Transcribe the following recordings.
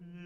mm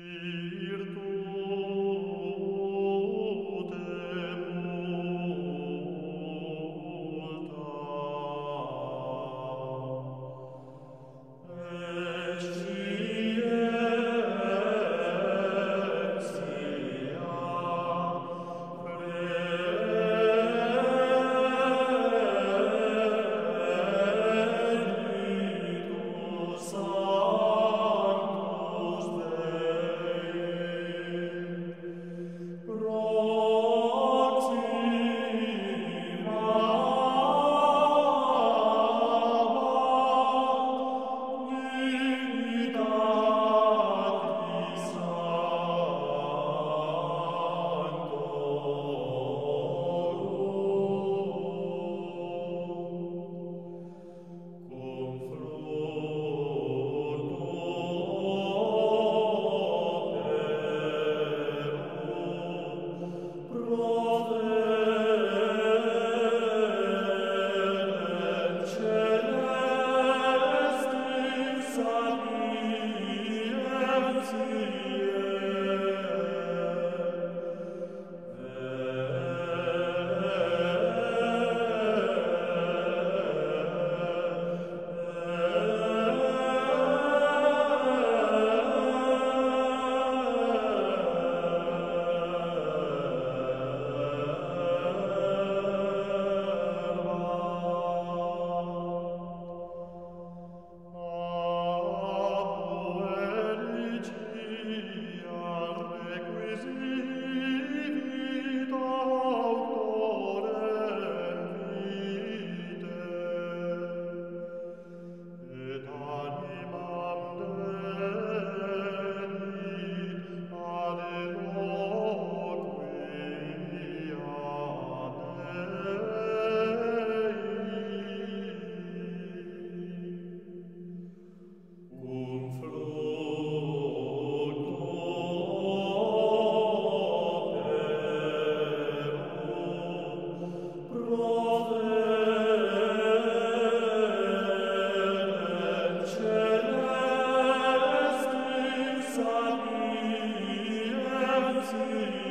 Sapientia Amen.